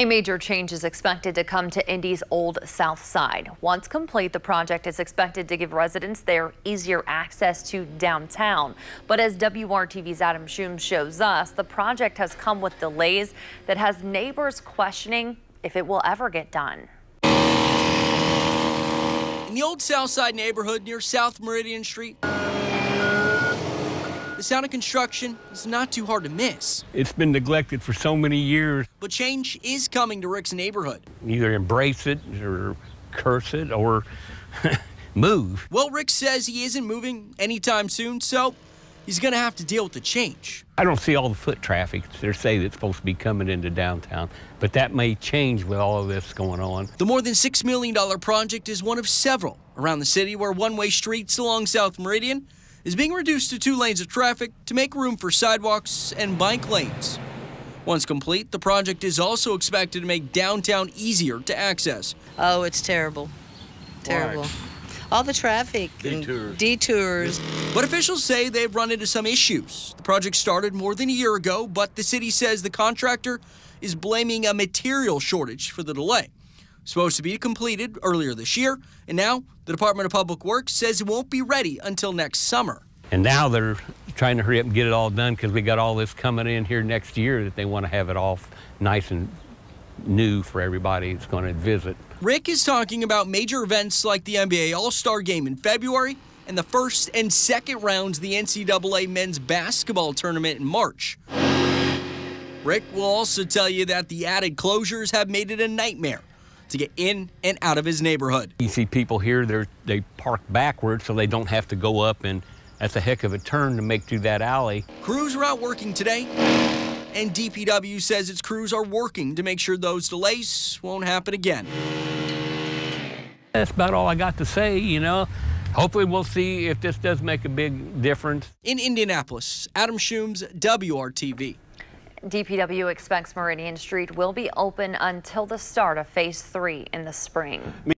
A major change is expected to come to Indy's Old South Side. Once complete, the project is expected to give residents there easier access to downtown. But as WRTV's Adam Schumes shows us, the project has come with delays that has neighbors questioning if it will ever get done. In the Old South Side neighborhood near South Meridian Street, the sound of construction is not too hard to miss. It's been neglected for so many years. But change is coming to Rick's neighborhood. Either embrace it or curse it or move. Well, Rick says he isn't moving anytime soon, so he's going to have to deal with the change. I don't see all the foot traffic they say that's supposed to be coming into downtown, but that may change with all of this going on. The more than $6 million project is one of several around the city where one-way streets along South Meridian is being reduced to two lanes of traffic to make room for sidewalks and bike lanes. Once complete, the project is also expected to make downtown easier to access. Oh, it's terrible. Terrible. All the traffic, detours. detours. But officials say they've run into some issues. The project started more than a year ago, but the city says the contractor is blaming a material shortage for the delay supposed to be completed earlier this year, and now the Department of Public Works says it won't be ready until next summer. And now they're trying to hurry up and get it all done because we got all this coming in here next year that they want to have it all nice and new for everybody that's going to visit. Rick is talking about major events like the NBA All-Star Game in February and the first and second rounds of the NCAA men's basketball tournament in March. Rick will also tell you that the added closures have made it a nightmare to get in and out of his neighborhood. You see people here, they park backwards so they don't have to go up, and that's a heck of a turn to make through that alley. Crews are out working today, and DPW says its crews are working to make sure those delays won't happen again. That's about all I got to say, you know. Hopefully we'll see if this does make a big difference. In Indianapolis, Adam Schumes, WRTV. DPW expects Meridian Street will be open until the start of Phase 3 in the spring.